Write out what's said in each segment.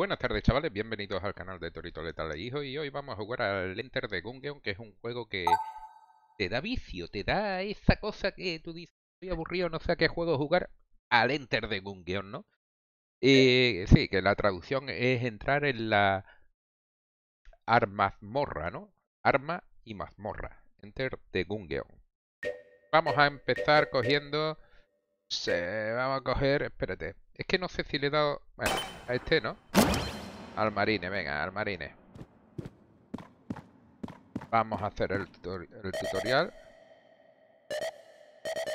Buenas tardes chavales, bienvenidos al canal de Torito Letal Hijo y hoy vamos a jugar al Enter de Gungeon que es un juego que te da vicio, te da esa cosa que tú dices, estoy aburrido, no sé a qué juego jugar, al Enter de Gungeon, ¿no? Y sí, que la traducción es entrar en la armazmorra, ¿no? Arma y mazmorra, Enter de Gungeon. Vamos a empezar cogiendo... Se, vamos a coger, espérate, es que no sé si le he dado... Bueno, a este, ¿no? Al marine, venga, al marine. Vamos a hacer el, tutorial.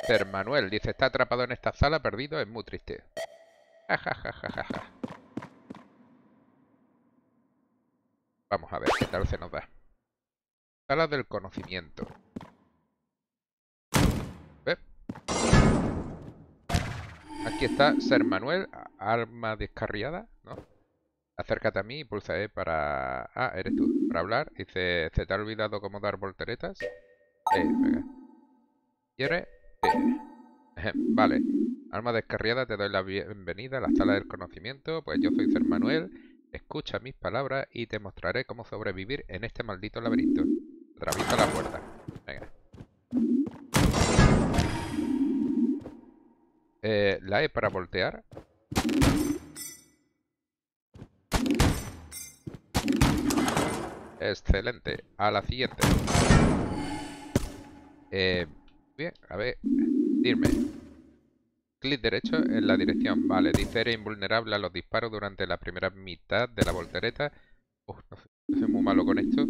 Ser Manuel dice, está atrapado en esta sala, perdido, es muy triste. Vamos a ver qué tal se nos da. Sala del conocimiento. Aquí está Ser Manuel, arma descarriada, ¿no? Acércate a mí y pulsa E para... Ah, eres tú. Para hablar. Dice, ¿se te ha olvidado cómo dar volteretas? E, venga. ¿Quieres? E. Vale. Arma descarriada, te doy la bienvenida a la sala del conocimiento. Pues yo soy Ser Manuel. Escucha mis palabras y te mostraré cómo sobrevivir en este maldito laberinto. Atraviesa la puerta. Venga. Eh, la E para voltear. Excelente. A la siguiente. Eh, bien, a ver. Dime. Clic derecho en la dirección. Vale, dice eres invulnerable a los disparos durante la primera mitad de la voltereta. Uf, muy malo con esto.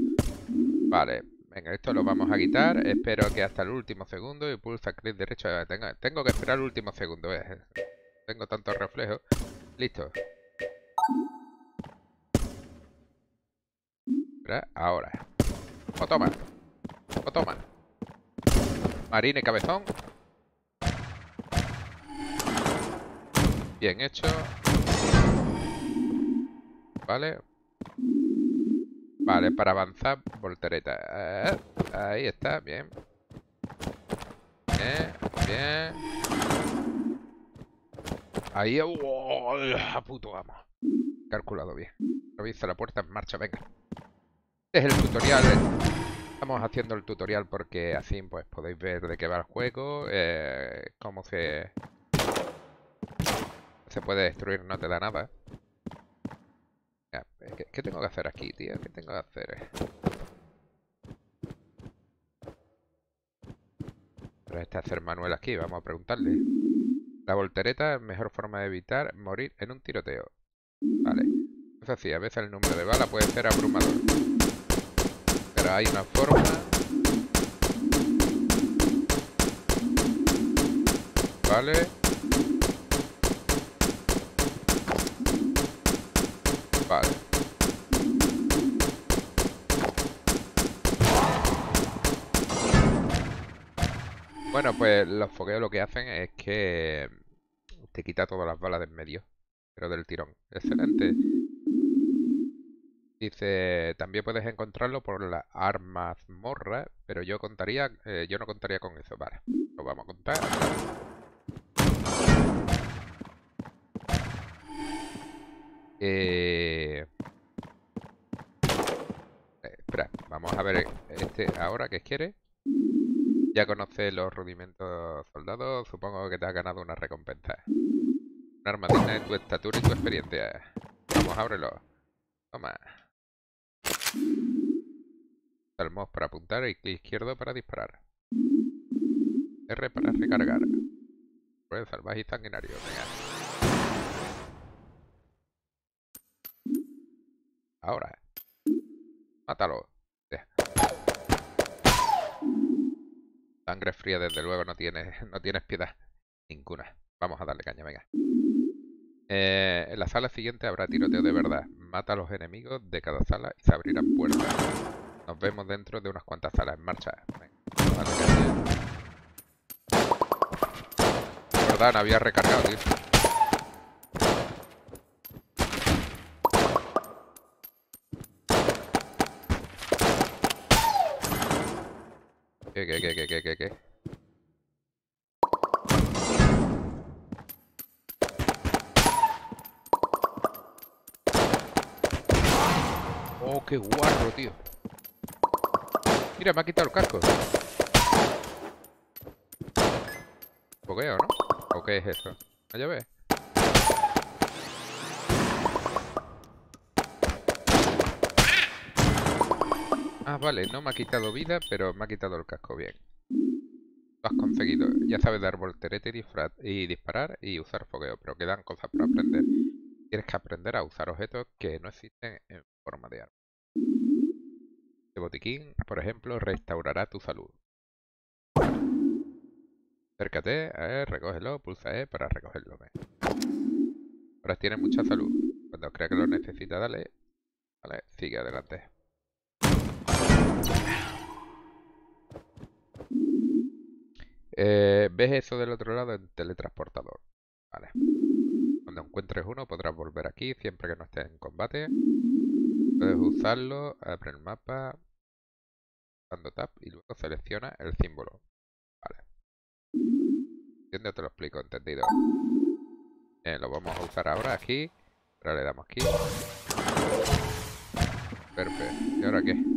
Vale, venga, esto lo vamos a quitar. Espero que hasta el último segundo y pulsa clic derecho. Tengo, tengo que esperar el último segundo. Tengo tantos reflejos. Listo. Ahora. O toma. O toma. Marine cabezón. Bien hecho. Vale. Vale, para avanzar, voltereta. Eh, ahí está, bien. Bien, bien. Ahí, oh, puto vamos. Calculado bien. Revisa la puerta en marcha, venga. Este es el tutorial. Estamos haciendo el tutorial porque así pues podéis ver de qué va el juego, eh, cómo se se puede destruir, no te da nada. ¿Qué, tengo que hacer aquí, tío? ¿Qué tengo que hacer? Pero este hacer Manuel aquí, vamos a preguntarle. La voltereta es mejor forma de evitar morir en un tiroteo. Vale. Es así, a veces el número de bala puede ser abrumador hay una forma. Vale. Bueno, pues los foqueos lo que hacen es que te quita todas las balas de en medio, pero del tirón. Excelente. Dice, también puedes encontrarlo por la armazmorra, pero yo contaría, eh, yo no contaría con eso. Vale, lo vamos a contar. Eh, eh... espera, vamos a ver este ahora que quiere. Ya conoce los rudimentos soldados, supongo que te has ganado una recompensa. Una armadina de tu estatura y tu experiencia. Vamos, ábrelo. Toma. Salmos para apuntar y clic izquierdo para disparar. R para recargar. Puede salvaje y sanguinario. Ahora. Mátalo. Sangre fría, desde luego, no tienes, no piedad. Ninguna. Vamos a darle caña, venga. Eh, en la sala siguiente habrá tiroteo de verdad. Mata a los enemigos de cada sala y se abrirán puertas. Nos vemos dentro de unas cuantas salas en marcha. Verdad, no había recargado, tío. ¿Qué, qué, qué, qué, qué? Oh, qué guarro, tío. Mira, me ha quitado el casco. Fogueo, ¿no? ¿O qué es eso? ¿Ya ves? Ah, vale, no me ha quitado vida, pero me ha quitado el casco bien. Lo has conseguido. Ya sabes dar volterete y disparar y usar fogueo, pero quedan cosas por aprender. Tienes que aprender a usar objetos que no existen en forma de arma. Este botiquín, por ejemplo, restaurará tu salud. Acércate, recógelo, pulsa E para recogerlo. Ahora tienes mucha salud. Cuando crea que lo necesita, dale. Vale, sigue adelante. Eh, ¿Ves eso del otro lado? En teletransportador. Vale. Cuando encuentres uno podrás volver aquí siempre que no estés en combate. Puedes usarlo, abre el mapa, dando tap y luego selecciona el símbolo. Vale. ¿Entiendes? Te lo explico, entendido. lo vamos a usar ahora aquí. Ahora le damos aquí. Perfecto. ¿Y ahora qué?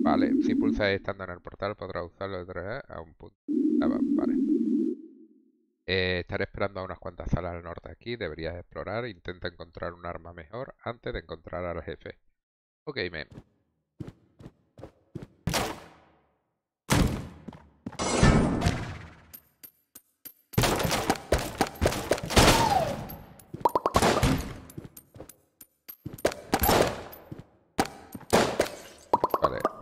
Vale, si pulsa estando en el portal podrás usarlo otra vez a un punto. Ah, vale. Eh, estaré esperando a unas cuantas salas al norte aquí. Deberías explorar. Intenta encontrar un arma mejor antes de encontrar al jefe. Ok, men.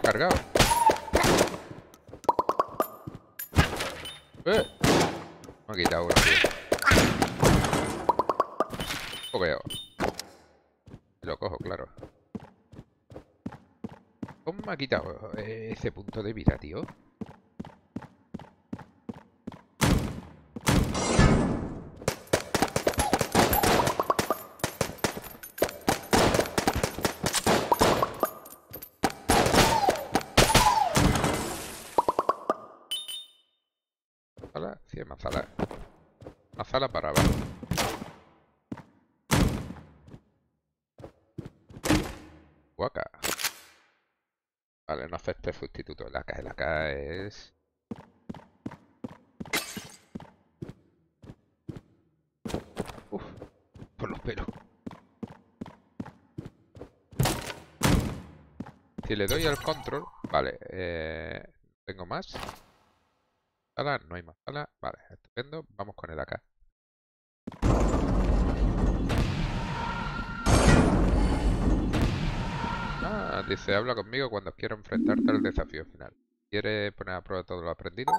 cargado. ¡Eh! Me ha quitado uno, tío. Lo cojo, claro. ¿Cómo me ha quitado ese punto de vida, tío? Para abajo. Guaca. Vale, no acepte sustituto. La K, la K es... Uf, por los pelos. Si le doy al control... Vale, eh, ¿tengo más? Sala, no hay más sala. Vale, estupendo. Vamos con el Dice, habla conmigo cuando quiero enfrentarte al desafío final. ¿Quieres poner a prueba todo lo aprendido?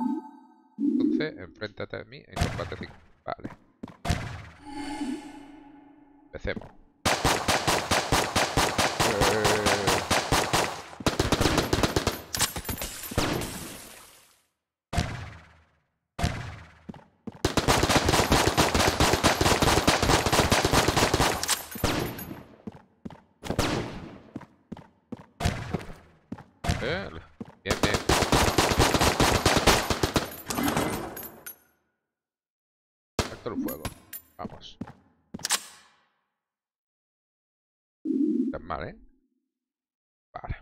Entonces, enfréntate a mí en combate 5. Vale. Empecemos. Eh... el fuego. Vamos. Tan mal, ¿eh? Vale.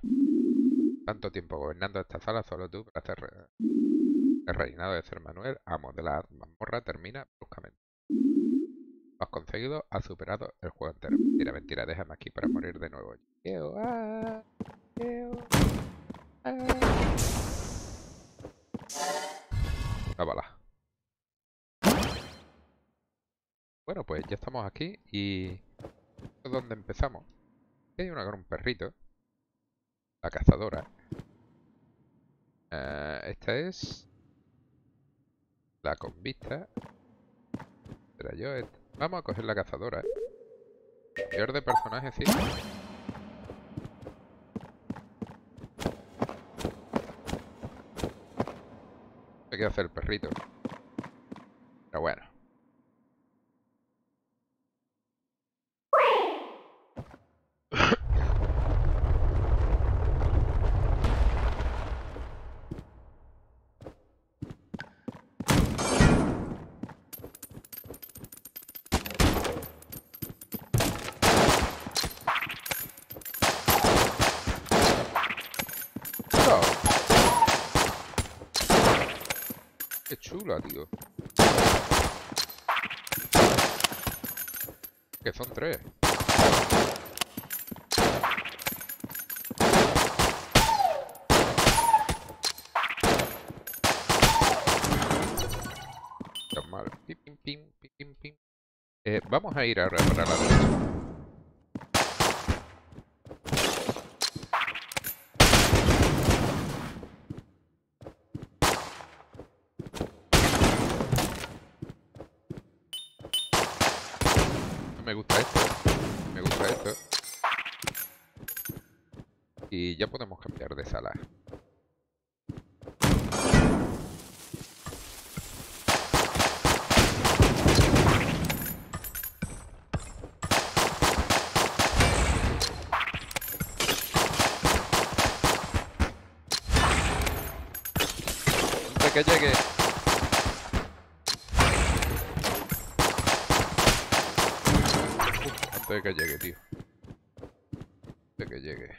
Tanto tiempo gobernando esta sala solo tú para hacer el reinado de Ser Manuel, amo de la mazmorra, termina bruscamente. Lo has conseguido, has superado el juego entero. Mentira, mentira, déjame aquí para morir de nuevo. Ah, ah. La bala. Bueno, pues ya estamos aquí y... ¿Es donde empezamos? hay una con un perrito. La cazadora. Eh, esta es... La con vista. Era yo. esta. Vamos a coger la cazadora. Peor de personaje, sí. ¿Qué hace el perrito? Pero bueno. ¡Hola! Qué chula, tío. Que son tres. Normal. Pim, pim, pim, pim, pim. Eh, vamos a ir ahora para la derecha. Me gusta esto. Me gusta esto. Y ya podemos cambiar de sala. Antes que llegue. De que llegue, tío. De que llegue.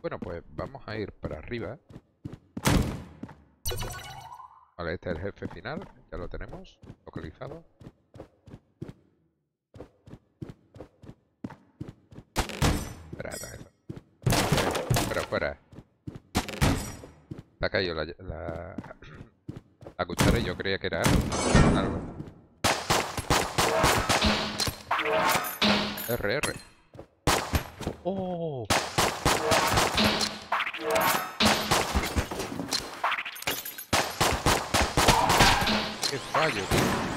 Bueno, pues vamos a ir para arriba. Vale, este es el jefe final. Ya lo tenemos localizado. Espera, fuera. Se ha caído la, la, la cuchara y yo creía que era algo. RR. ¡Oh! ¡Qué fallo, tío!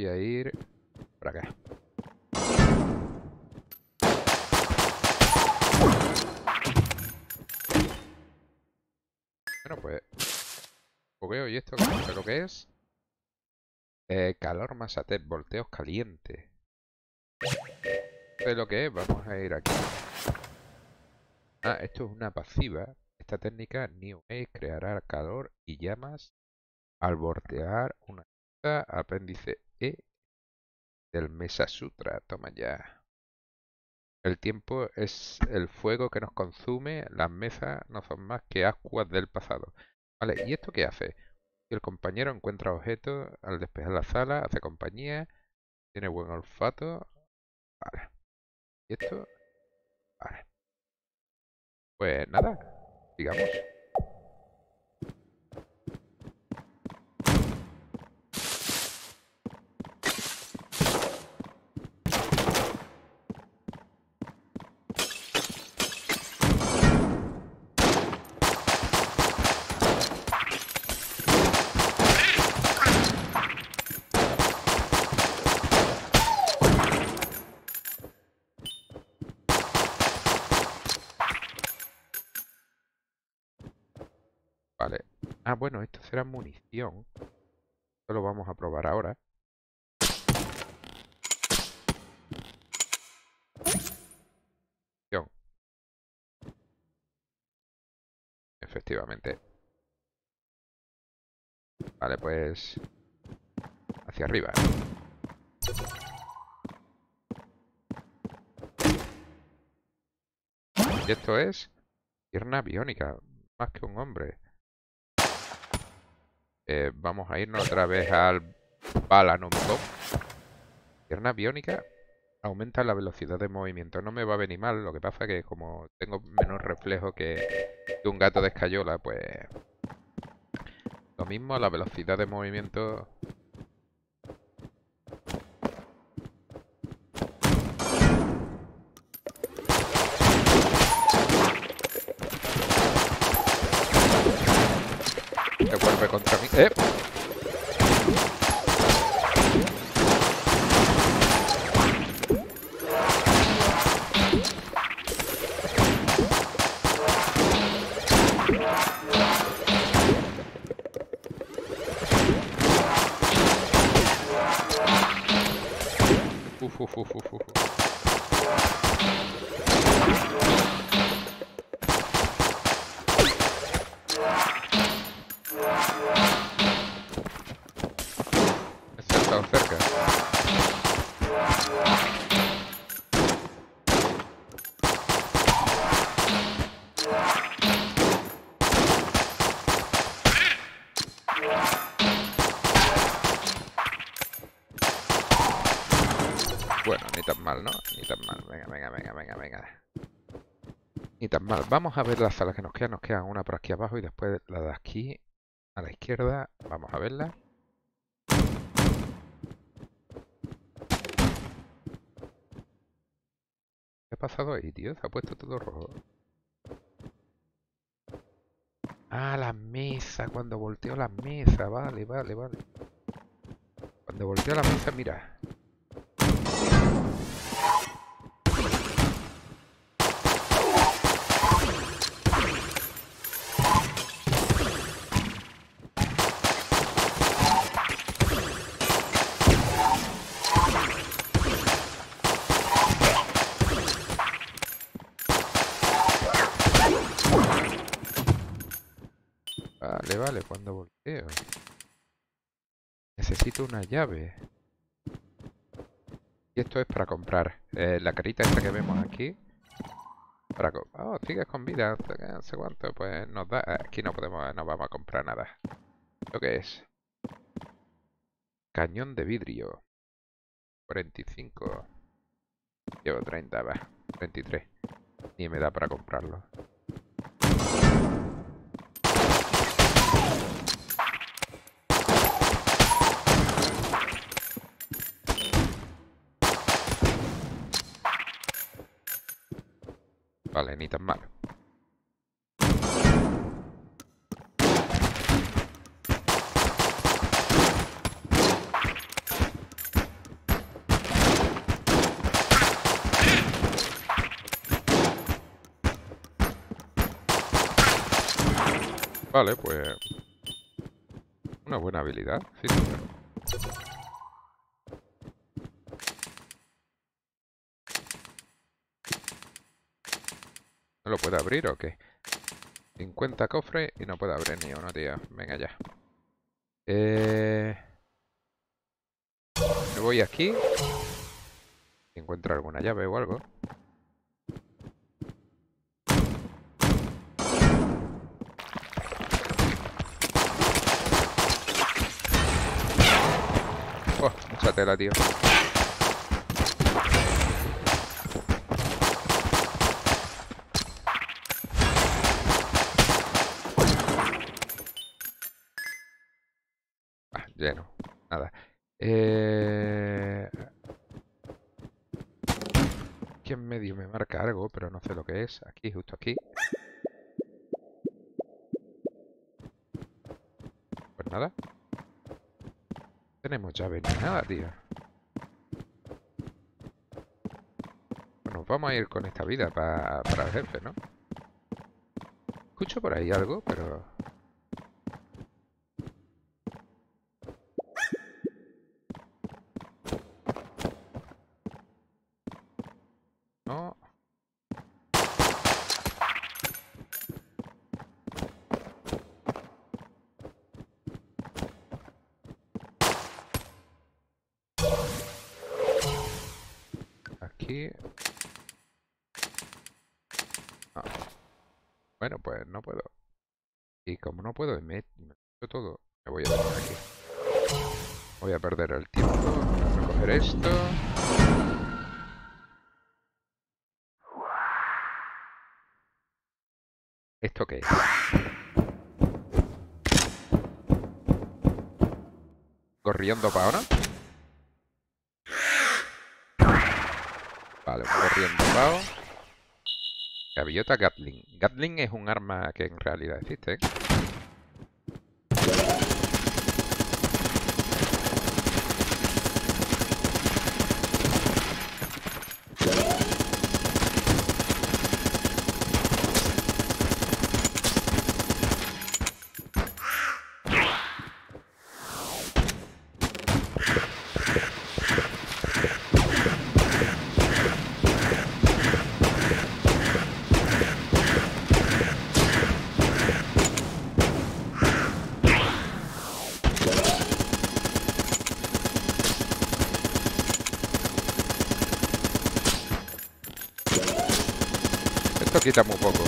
Voy a ir por acá. Bueno, pues... Fogueo y esto, que lo que es. Eh, calor masatep, volteos calientes. ¿Sabes lo que es? Vamos a ir aquí. Ah, esto es una pasiva. Esta técnica New Age creará calor y llamas al voltear una apéndice E del Mesa Sutra. Toma ya. El tiempo es el fuego que nos consume, las mesas no son más que ascuas del pasado. Vale, ¿y esto qué hace? El compañero encuentra objetos al despejar la sala, hace compañía, tiene buen olfato. Vale. ¿Y esto? Vale. Pues nada, digamos. Vale. Ah, bueno, esto será munición. Esto lo vamos a probar ahora. Efectivamente. Vale, pues... Hacia arriba. Y esto es... Pierna biónica. Más que un hombre. Eh, vamos a irnos otra vez al Balanomcom. Pierna biónica aumenta la velocidad de movimiento. No me va a venir mal, lo que pasa que como tengo menos reflejo que, que un gato de escayola, pues Lo mismo, la velocidad de movimiento... Se vuelve contra mí. ¡Eh! Uf, uf, uf, Bueno, ni tan mal, ¿no? Ni tan mal. Venga, venga, venga, venga, venga. Ni tan mal. Vamos a ver las salas que nos quedan. Nos quedan una por aquí abajo y después la de aquí a la izquierda. Vamos a verla. ¿Qué ha pasado ahí, tío? Se ha puesto todo rojo. Ah, la mesa. Cuando volteo la mesa. Vale, vale, vale. Cuando volteo la mesa, mira. Vale, vale, cuando volteo. Necesito una llave. Y esto es para comprar. Eh, la carita esta que vemos aquí. Para oh, sigues con vida. No sé cuánto. Pues nos da. Aquí no podemos, no vamos a comprar nada. ¿Esto qué es? Cañón de vidrio. 45. Llevo 30, va. 23. Ni me da para comprarlo. Vale, ni tan mal. Vale, pues... Una buena habilidad, sí, señor. ¿No lo puede abrir o qué? 50 cofres y no puede abrir ni uno, tío. Venga ya. Eh... Me voy aquí. Encuentro alguna llave o algo. Oh, mucha tela, tío. Lleno. Nada. Eh... Aquí en medio me marca algo, pero no sé lo que es. Aquí, justo aquí. Pues nada. Tenemos llave ni nada, tío. Nos vamos a ir con esta vida pa- para el jefe, ¿no? Escucho por ahí algo, pero... No. No. Bueno, pues no puedo. Y como no puedo, me todo. Me voy a venir aquí. Voy a perder el tiempo. Voy a recoger esto. ¿Esto qué es? corriendo para ahora. Vale, ahora. Gaviota Gatling. Gatling es un arma que en realidad existe. ¿eh? Esto quita muy poco.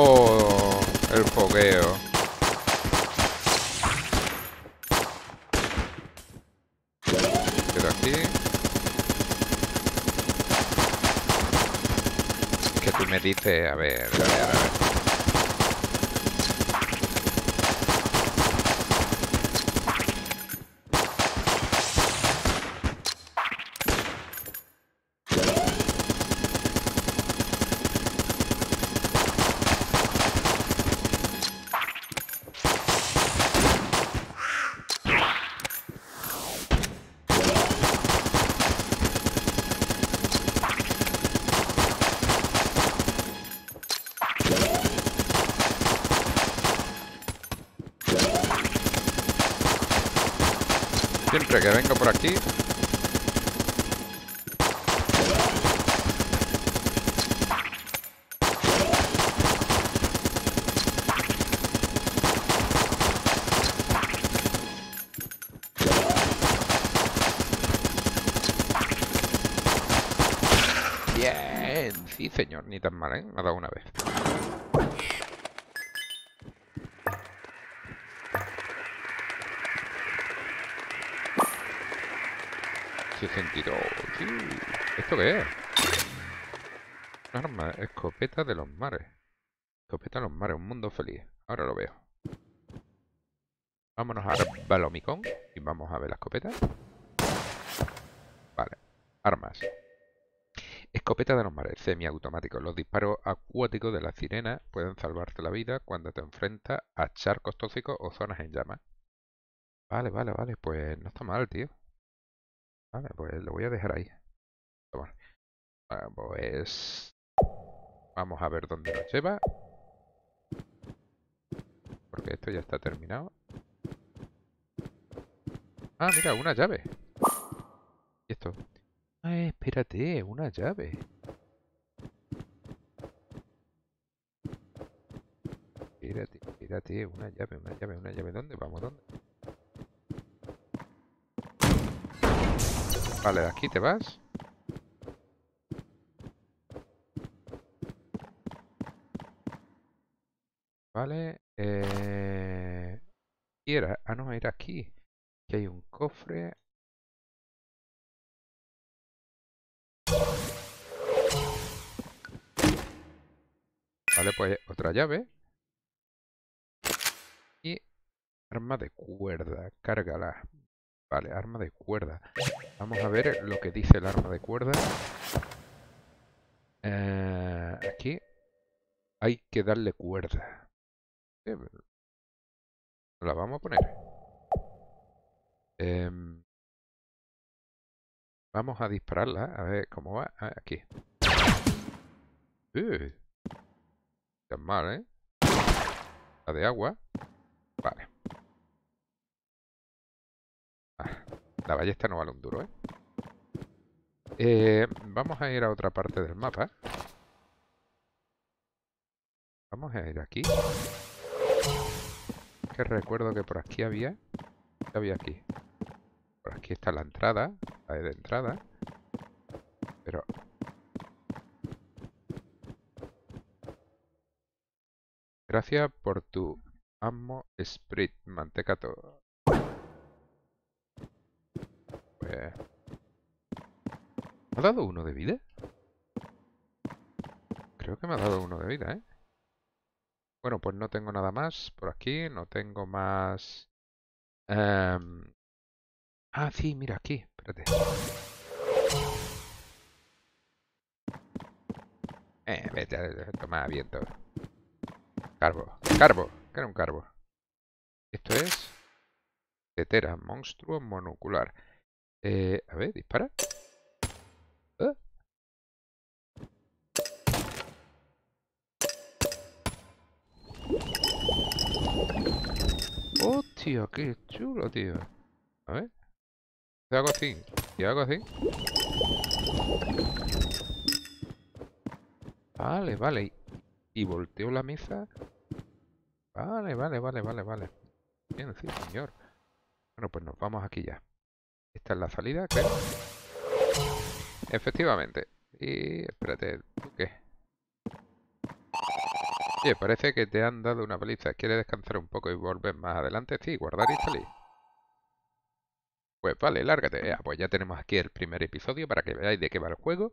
Oh, el fogueo. Queda aquí. Ver, a ver. Siempre que vengo por aquí Bien, sí señor, ni tan mal, ¿eh? Me ha dado una vez 62. Sí. ¿Esto qué es? Arma, escopeta de los mares. Escopeta de los mares, un mundo feliz. Ahora lo veo. Vámonos a Balomicón y vamos a ver la escopeta. Vale, armas. Escopeta de los mares, semiautomático. Los disparos acuáticos de la sirena pueden salvarte la vida cuando te enfrentas a charcos tóxicos o zonas en llamas. Vale, vale, vale. Pues no está mal, tío. Vale, pues lo voy a dejar ahí. Vale, pues... Vamos a ver dónde nos lleva. Porque esto ya está terminado. Ah, mira, una llave. ¿Y esto? Ah, espérate, una llave. Espérate, espérate, una llave, una llave, una llave. ¿Dónde vamos? ¿Dónde? Vale, de aquí te vas. Vale. Eh... Era... Ah, no, era aquí. Que hay un cofre. Vale, pues otra llave. Y arma de cuerda. Cárgala. Vale, arma de cuerda. Vamos a ver lo que dice el arma de cuerda. Eh, aquí hay que darle cuerda. La vamos a poner. Em, vamos a dispararla. A ver cómo va. Ah, aquí. Uh, mal, ¿eh? La de agua. Vale. La ballesta no vale un duro, ¿eh? ¿eh? Vamos a ir a otra parte del mapa. Vamos a ir aquí. Que recuerdo que por aquí había... ¿Qué había aquí? Por aquí está la entrada, la de entrada. Pero... Gracias por tu amo sprit, mantecato. Pues... ¿Me ha dado uno de vida? Creo que me ha dado uno de vida, ¿eh? Bueno, pues no tengo nada más por aquí, no tengo más... Em, ah, sí, mira aquí, espérate. Eh, vete a tomar viento. Carbo, carbo, que era un carbo. Esto es... Tetera, monstruo monocular. Eh, a ver, dispara. Hostia, qué chulo, tío. A ver. ¿Qué hago así? ¿Qué hago así? Vale, vale. Y volteo la mesa. Vale, vale, vale, vale, vale. Bien, sí, señor. Bueno, pues nos vamos aquí ya. Esta es la salida, creo. Efectivamente. Y espérate, ¿tú qué? Oye, parece que te han dado una paliza. ¿Quieres descansar un poco y volver más adelante? Sí, guardar y salir. Pues vale, lárgate. pues ya tenemos aquí el primer episodio para que veáis de qué va el juego.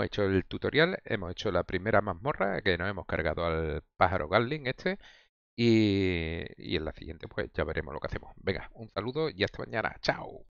Hemos hecho el tutorial, hemos hecho la primera mazmorra, que nos hemos cargado al pájaro Gatling este. Y, y en la siguiente pues ya veremos lo que hacemos. Venga, un saludo y hasta mañana. Chao.